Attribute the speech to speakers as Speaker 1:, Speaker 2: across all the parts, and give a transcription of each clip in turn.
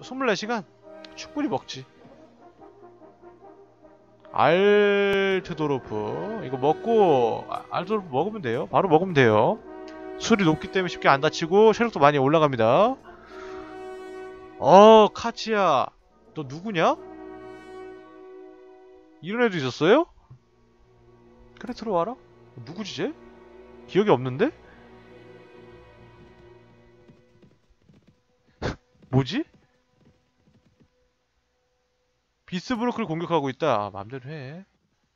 Speaker 1: 수, 24시간? 충분히 먹지 알트도르프 이거 먹고 아, 알트도르프 먹으면 돼요 바로 먹으면 돼요 술이 높기 때문에 쉽게 안 다치고 체력도 많이 올라갑니다 어 카치야 너 누구냐? 이런 애도 있었어요? 그래 들어와라 누구지 쟤? 기억이 없는데? 뭐지? 비스브로크를 공격하고 있다. 아, 맘대로 해.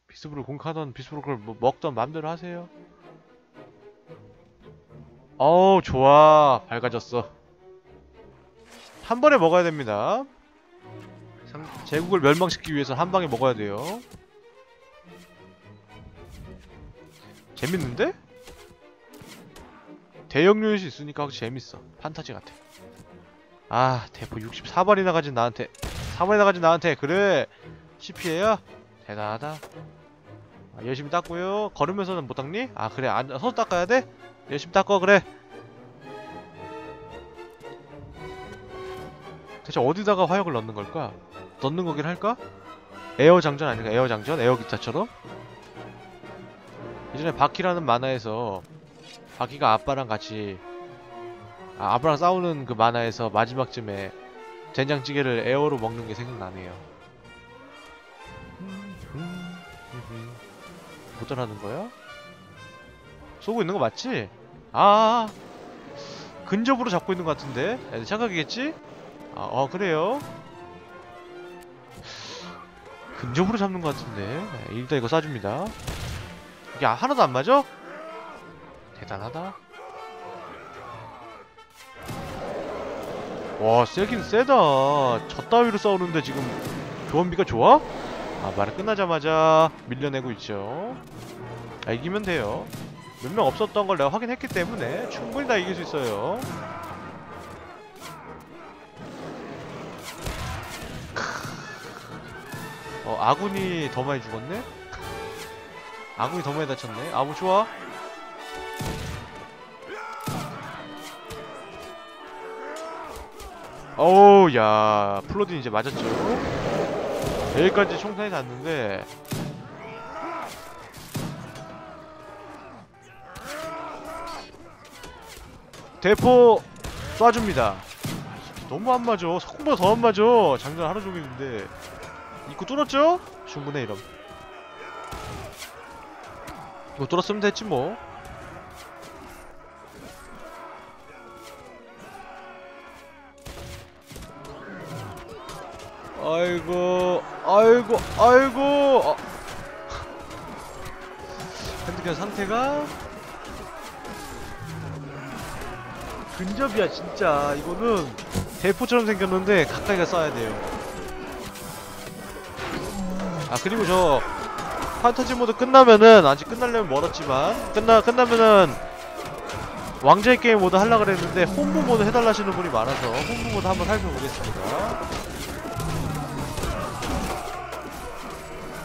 Speaker 1: 비스브로크를 공격하던 비스브로크를 뭐 먹던 맘대로 하세요. 어우 좋아. 밝아졌어. 한 번에 먹어야 됩니다. 상- 제국을 멸망시키기 위해서 한 방에 먹어야 돼요. 재밌는데? 대형 유닛이 있으니까 확실히 재밌어. 판타지 같아. 아, 대포 64발이나 가진 나한테 4발이나 가진 나한테 그래 CP에요? 대단하다 아, 열심히 닦고요 걸으면서는 못 닦니? 아 그래 앉아서 닦아야 돼? 열심히 닦어 그래 대체 어디다가 화약을 넣는 걸까? 넣는 거긴 할까? 에어 장전 아닌가? 에어 장전? 에어 기차처럼? 예전에 바퀴라는 만화에서 바퀴가 아빠랑 같이 아, 아빠랑 싸우는 그 만화에서 마지막쯤에 된장찌개를 에어로 먹는 게 생각나네요. 못 전하는 거야? 쏘고 있는 거 맞지? 아, 근접으로 잡고 있는 것 같은데? 야, 내 착각이겠지? 아, 어, 그래요? 근접으로 잡는 것 같은데? 네, 일단 이거 쏴줍니다. 이게 하나도 안 맞아? 대단하다. 와 세긴 세다 저 따위로 싸우는데 지금 교원비가 좋아? 아 말은 끝나자마자 밀려내고 있죠 아, 이기면 돼요 몇 명 없었던 걸 내가 확인했기 때문에 충분히 다 이길 수 있어요 크. 어 아군이 더 많이 죽었네? 아군이 더 많이 다쳤네 아무 좋아 어우 야 플로딘 이제 맞았죠. 여기까지 총탄이 닿는데. 대포 쏴줍니다. 너무 안 맞아. 석궁보다 더 안 맞아. 장전 하루 종일인데. 입구 뚫었죠? 충분해 이럼. 이거 뚫었으면 됐지 뭐 아이고 아이고 아이고 어. 핸드폰 상태가 근접이야 진짜 이거는 대포처럼 생겼는데 가까이가 쏴야 돼요 아 그리고 저 판타지 모드 끝나면은 아직 끝나려면 멀었지만 끝나 끝나면은 왕좌의 게임 모드 하려 그랬는데 홈부 모드 해달라시는 분이 많아서 홈부 모드 한번 살펴보겠습니다.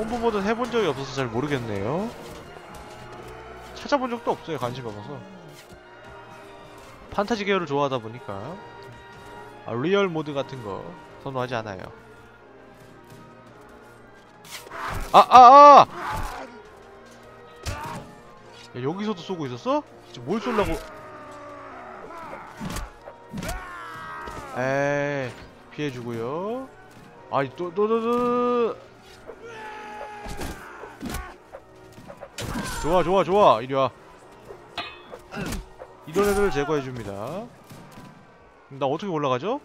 Speaker 1: 홈부 모드 해본 적이 없어서 잘 모르겠네요. 찾아본 적도 없어요 관심 없어서. 판타지 계열을 좋아하다 보니까 아, real 모드 같은 거 선호하지 않아요. 아, 아, 아! 야, 여기서도 쏘고 있었어? 진짜 뭘 쏠라고? 에이, 피해주고요. 아이, 또, 또, 또, 또. 좋아, 좋아, 좋아. 이리 와. 이런 애들을 제거해줍니다. 나 어떻게 올라가죠?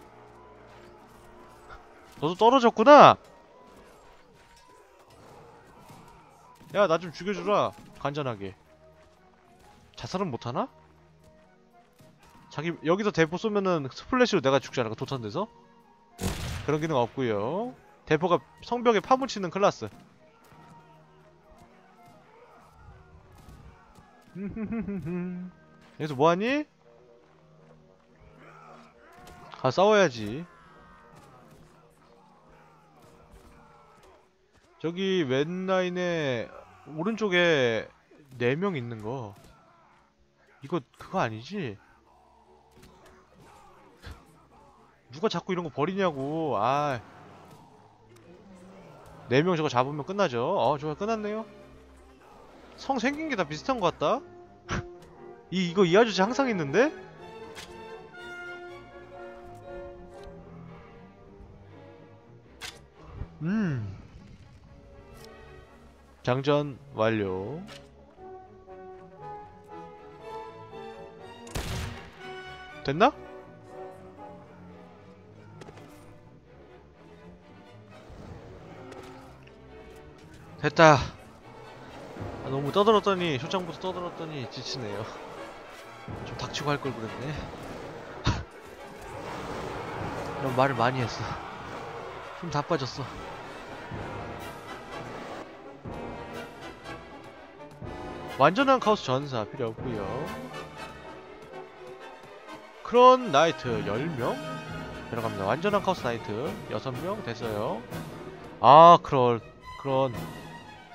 Speaker 1: 너도 떨어졌구나? 야, 나 좀 죽여주라. 간단하게. 자살은 못하나? 자기 여기서 대포 쏘면은 스플래시로 내가 죽잖아. 그 도탄돼서. 그런 기능 없고요. 대포가 성벽에 파묻히는 클라스. 여기서 뭐하니? 가 싸워야지. 저기 왼 라인에 오른쪽에 4명 있는 거 이거 그거 아니지? 누가 자꾸 이런 거 버리냐고 아 4명 저거 잡으면 끝나죠 어 좋아 끝났네요 성 생긴 게 다 비슷한 것 같다? 이 이거 이 아저씨 항상 있는데? 음. 장전 완료. 됐나? 됐다 아, 너무 떠들었더니 초장부터 떠들었더니 지치네요. 좀 닥치고 할 걸 그랬네. 이런 말을 많이 했어. 힘 다 빠졌어. 완전한 카오스 전사 필요 없고요. Khorne Knight 10명? 들어갑니다. 완전한 카오스 Knight 6명 됐어요. 아 크롤 Khorne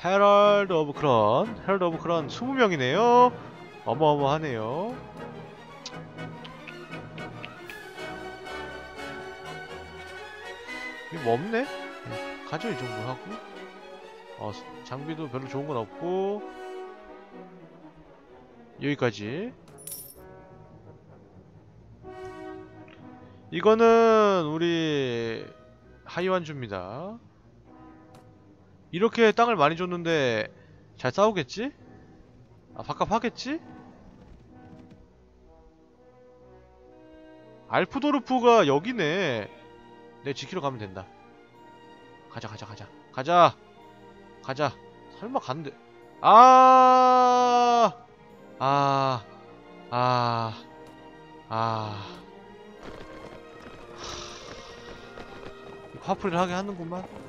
Speaker 1: Herald of Khorne Herald of Khorne 20명이네요. 어마어마하네요. 이거 뭐 없네? 네, 가죠 이 정도 하고. 어, 스- 장비도 별로 좋은 건 없고. 여기까지. 이거는 우리 하이완주입니다 이렇게 땅을 많이 줬는데 잘 싸우겠지? 아 바깥 하겠지? 알프도르프가 여기네. 내 지키러 가면 된다. 가자 가자 가자. 가자. 가자. 설마 간대. 아! 아, 아, 아. 화풀이를 하게 하는구만.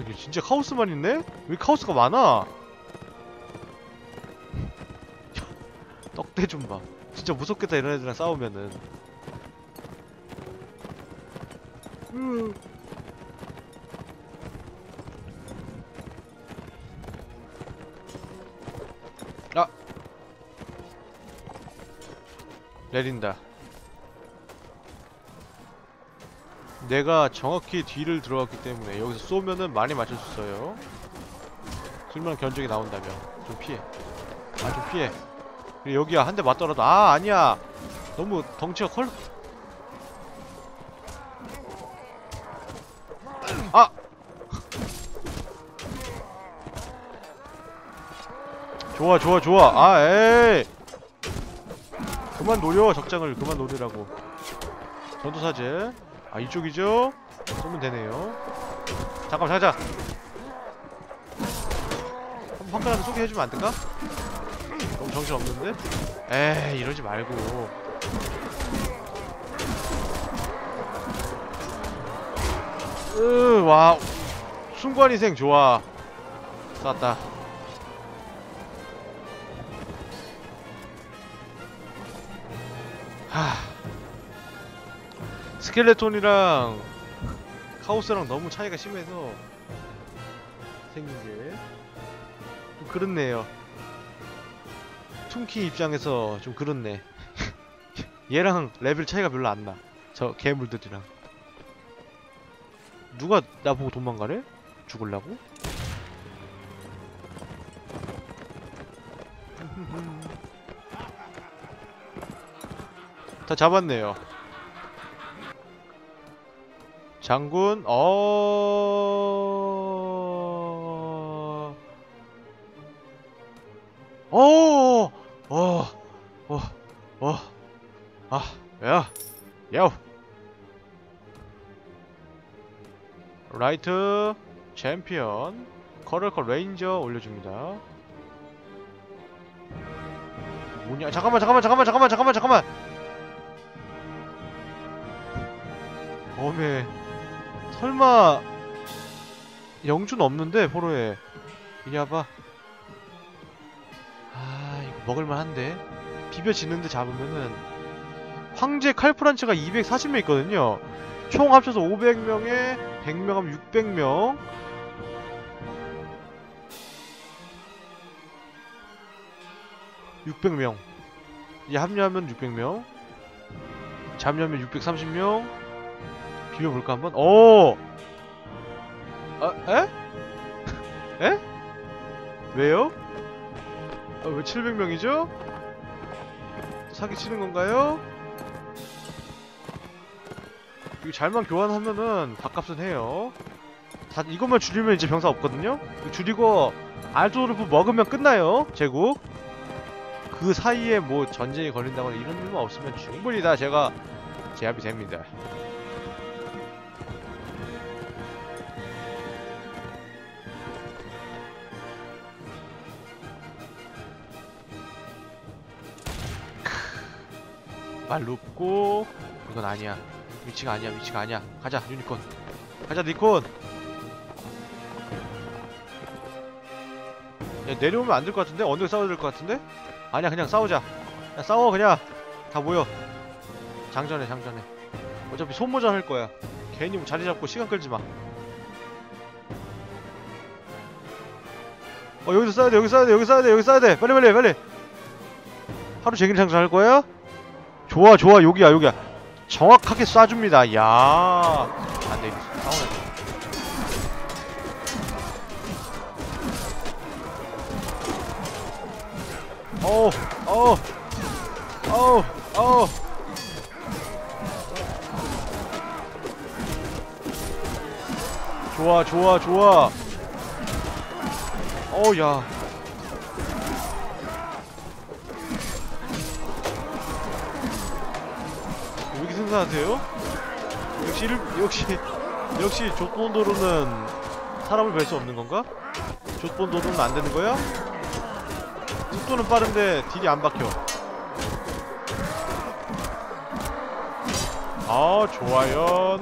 Speaker 1: 이게 진짜 카오스만 있네? 왜 카오스가 많아? 떡대 좀 봐. 진짜 무섭겠다 이런 애들이랑 싸우면은. 으. 아! 내린다. 내가 정확히 뒤를 들어갔기 때문에 여기서 쏘면은 많이 맞출 수 있어요. 쓸만한 견적이 나온다면 좀 피해. 아 좀 피해. 그리고 여기야 한 대 맞더라도 아 아니야. 너무 덩치가 컬. 아. 좋아 좋아 좋아. 아 에이. 그만 노려 적장을 그만 노리라고. 전투사제. 아 이쪽이죠? 쏘면 되네요. 잠깐 자자. 한번 한가라도 소개해주면 안 될까? 너무 정신없는데? 에이 이러지 말고. 으와. 순관희생 좋아. 쐈다. 하 skeleton이랑 카오스랑 너무 차이가 심해서 생긴 게 좀 그렇네요. Tomb King 입장에서 좀 그렇네. 얘랑 레벨 차이가 별로 안 나. 저 괴물들이랑. 누가 나보고 도망가래? 죽을라고? 다 잡았네요. 장군 어... 어... 어... 어... 어... 아, 야, 야우. 라이트 챔피언 커럴커 레인저 올려줍니다. 뭐냐? 잠깐만, 잠깐만, 잠깐만, 잠깐만, 잠깐만, 잠깐만. 어메. 설마 영준 없는데 포로에? 이리 와봐. 아 이거 먹을만한데. 비벼지는데 잡으면은. 황제 칼프란츠가 240명 있거든요. 총 합쳐서 500명에 100명 하면 600명. (600명) 이제 합류하면 600명. 잠녀면 630명 비벼볼까 한번? 오! 아, 에? 에? 왜요? 아, 왜 700명이죠? 사기치는 건가요? 이거 잘만 교환하면은 밥값은 해요 다 이것만 줄이면 이제 병사 없거든요? 줄이고 알토르프 먹으면 끝나요 제국 그 사이에 뭐 전쟁이 걸린다거나 이런 일만 없으면 충분히 다 제가 제압이 됩니다 말 높고. 이건 아니야. 위치가 아니야 위치가 아니야. 가자 유니콘. 가자 니콘. 야 내려오면 안 될 것 같은데? 언덕에 싸워야 될 것 같은데? 아니야 그냥 싸우자. 야 싸워 그냥. 다 모여. 장전해 장전해. 어차피 손모자 할 거야. 괜히 뭐 자리 잡고 시간 끌지 마. 어, 여기서 싸야 돼, 여기 싸야 돼, 여기 싸야 돼, 여기 싸야 돼. 빨리, 빨리, 빨리. 하루 종일 장전할 거야? 좋아, 좋아, 여기야, 여기야. 정확하게 쏴줍니다. 야, 안 돼, 이거 싸우네. 어우, 어우, 어우, 어우. 좋아, 좋아, 좋아. 어우, 야. 생산하세요? 역시, 일, 역시, 역시 족본도로는 사람을 뵐 수 없는 건가? 족본도로는 안 되는 거야? 속도는 빠른데 딜이 안 박혀. 아, 좋아요.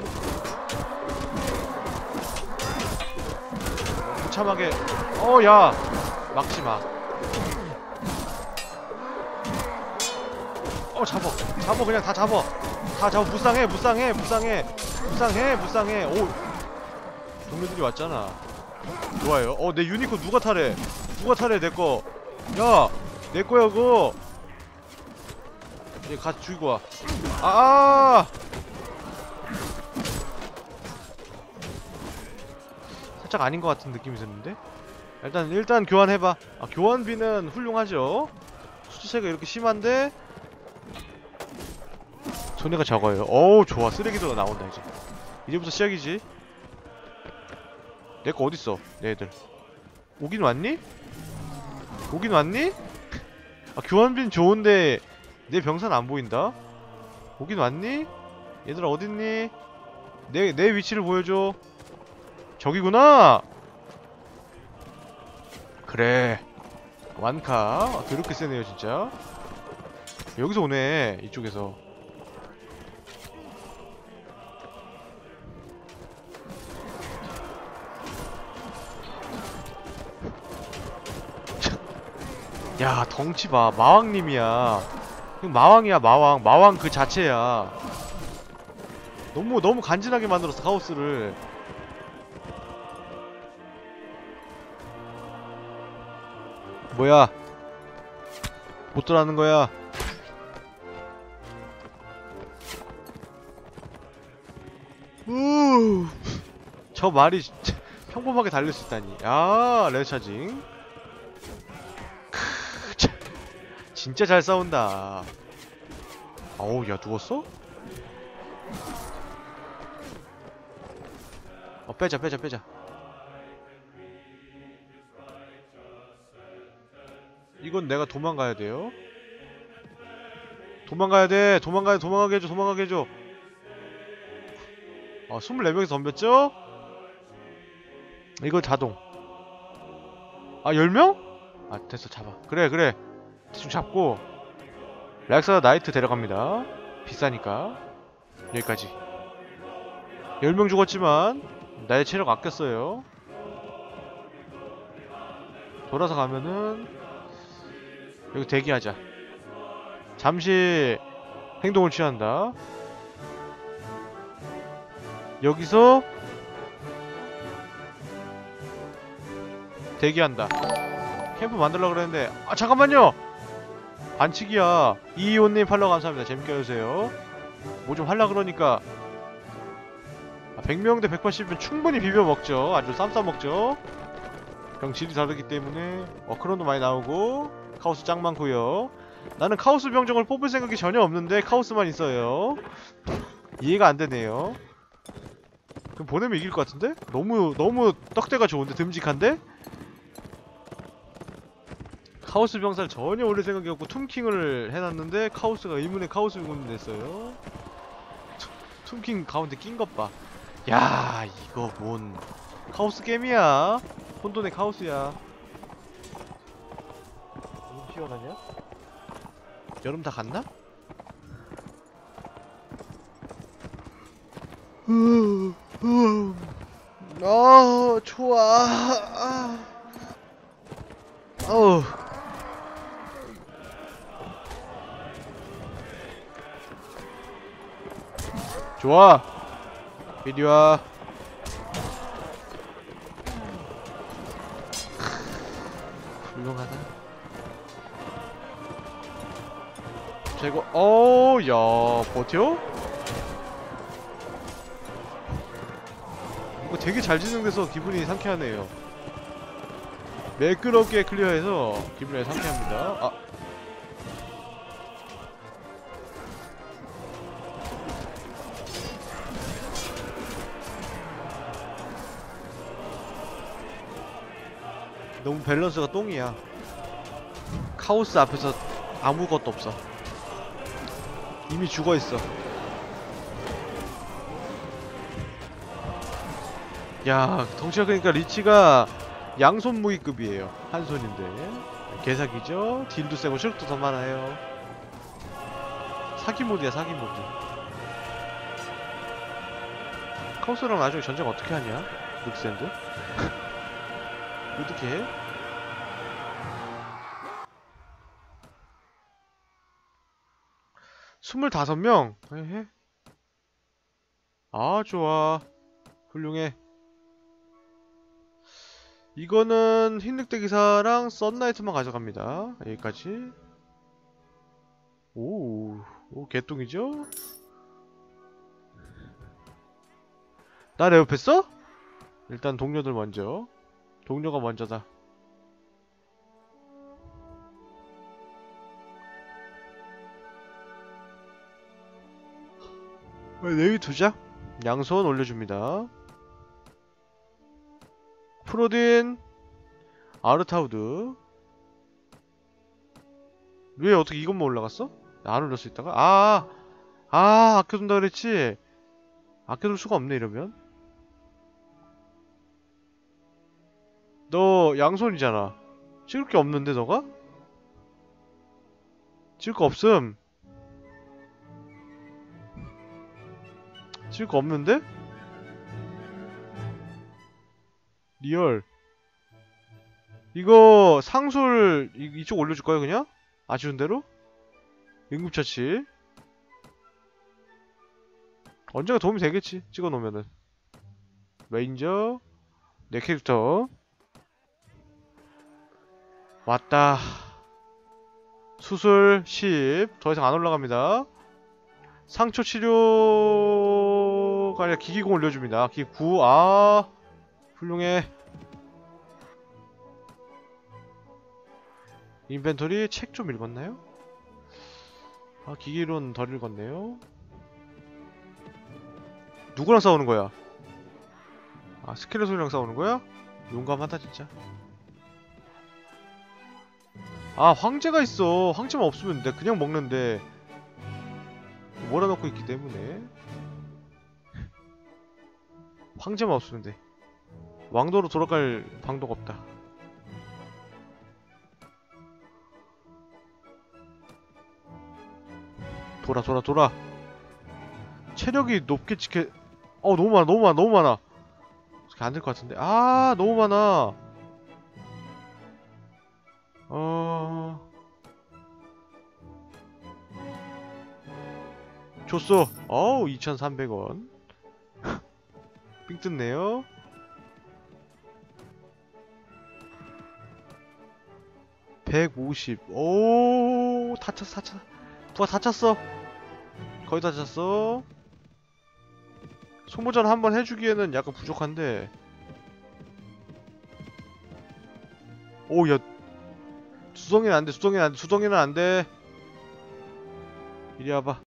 Speaker 1: 무참하게. 어, 야! 막지 마. 어, 잡어. 잡어, 그냥 다 잡어. 다 잡어. 무쌍해, 무쌍해, 무쌍해. 무쌍해, 무쌍해. 오. 동료들이 왔잖아. 좋아요. 어, 내 유니콘 누가 타래? 누가 타래, 내 거? 야! 내 거야, 그거! 얘 가서 죽이고 와. 아! 아! 살짝 아닌 것 같은 느낌이 드는데? 일단, 일단 교환해봐. 아, 교환비는 훌륭하죠? 수치세가 이렇게 심한데? 손해가 적어요. 어우, 좋아. 쓰레기도 나온다, 이제. 이제부터 시작이지. 내 거 어딨어, 내 애들. 오긴 왔니? 오긴 왔니? 아, 교환비는 좋은데, 내 병사는 안 보인다? 오긴 왔니? 얘들아, 어딨니? 내, 내 위치를 보여줘. 저기구나! 그래. 완카. 아, 더럽게 세네요, 진짜. 여기서 오네, 이쪽에서. 야, 덩치 봐. 마왕님이야. 마왕이야, 마왕. 마왕 그 자체야. 너무, 너무 간지나게 만들었어, 카오스를. 뭐야? 못 들어가는 거야. 우. 저 말이 평범하게 달릴 수 있다니. 야, 레차징. 진짜 잘 싸운다. 어우, 야, 누웠어? 어, 빼자, 빼자, 빼자. 이건 내가 도망가야 돼요. 도망가야 돼. 도망가야 도망가게 해줘. 도망가게 해줘. 어, 24명이 덤볐죠? 이거 자동. 아, 10명? 아, 됐어. 잡아. 그래, 그래. 대충 잡고 렉사 나이트 데려갑니다. 비싸니까. 여기까지. 10명 죽었지만 나의 체력 아꼈어요. 돌아서 가면은 여기 대기하자. 잠시 행동을 취한다. 여기서 대기한다. 캠프 만들려고 그랬는데 아 잠깐만요! 반칙이야. 이이온님 팔로우 감사합니다. 재밌게 해주세요. 뭐 좀 할라 그러니까 아, 100명 대 180이면 충분히 비벼 먹죠 아주 쌈싸 먹죠 병 질이 다르기 때문에 어 Khorne도 많이 나오고 카오스 짱 많고요 나는 카오스 병정을 뽑을 생각이 전혀 없는데 카오스만 있어요 이해가 안 되네요 그럼 보내면 이길 것 같은데? 너무 너무 떡대가 좋은데 듬직한데? 카오스 병사를 전혀 올릴 생각이 없고 Tomb King을 해놨는데 카오스가 의문의 카오스 냈어요 Tomb- Tomb King 가운데 낀 것 봐 야 이거 뭔 카오스 게임이야 혼돈의 카오스야 너무 시원하냐? 여름 다 갔나? 아 좋아 아. 어우 좋아. 이리 와 훌륭하다. 제거 어야 버텨? 이거 되게 잘 진행돼서 기분이 상쾌하네요. 매끄럽게 클리어해서 기분이 상쾌합니다. 아 너무 밸런스가 똥이야. 카오스 앞에서 아무것도 없어. 이미 죽어있어. 야 덩치가 크니까 리치가 양손 무기급이에요. 한 손인데. 개사기죠? 딜도 세고 실력도 더 많아요. 사기 모드야 사기 모드. 카오스랑 나중에 전쟁 어떻게 하냐? 룩샌드 어떻게? 해? 스물다섯 명. 에헤. 아 좋아. 훌륭해. 이거는 흰늑대 기사랑 Sun Knight만 가져갑니다. 여기까지. 오, 오 개똥이죠? 나 레오패어? 일단 동료들 먼저 동료가 먼저다 내위 두자 양손 올려줍니다 프로딘 아르타우드 왜 어떻게 이것만 올라갔어? 안수 있다가? 아, 아 아껴둔다 그랬지? 아껴둘 수가 없네 이러면 너 양손이잖아 찍을 게 없는데 너가? 찍을 거 없음 찍을 거 없는데? real 이거 상술 이, 이쪽 올려줄까요 그냥? 아쉬운 대로? 응급처치 언젠가 도움이 되겠지 찍어놓으면은 레인저 내 캐릭터 왔다 수술 10 더 이상 안 올라갑니다 상처 치료가 아니라 기기공 올려줍니다 기기 9 아 훌륭해 인벤토리 책 좀 읽었나요? 아 기기론 덜 읽었네요 누구랑 싸우는 거야? 아 스켈레톤이랑 싸우는 거야? 용감하다 진짜 아 황제가 있어. 황제만 없으면 내가 그냥 먹는데. 몰아넣고 있기 때문에. 황제만 없으면 돼. 왕도로 돌아갈 방도가 없다. 돌아 돌아 돌아. 체력이 높게 지켜. 어 너무 많아 너무 많아 너무 많아. 어떻게 안될 것 같은데. 아 너무 많아 어. 줬어. 어우 2300원. 삥 뜯네요. (150) 오, 다 찼어, 다 찼어. 누가 다 찼어. 거의 다 찼어. 소모전 한번 해주기에는 약간 부족한데. 오 야 수성이는 안돼 수성이는 안돼 수성이는 안돼. 이리 와봐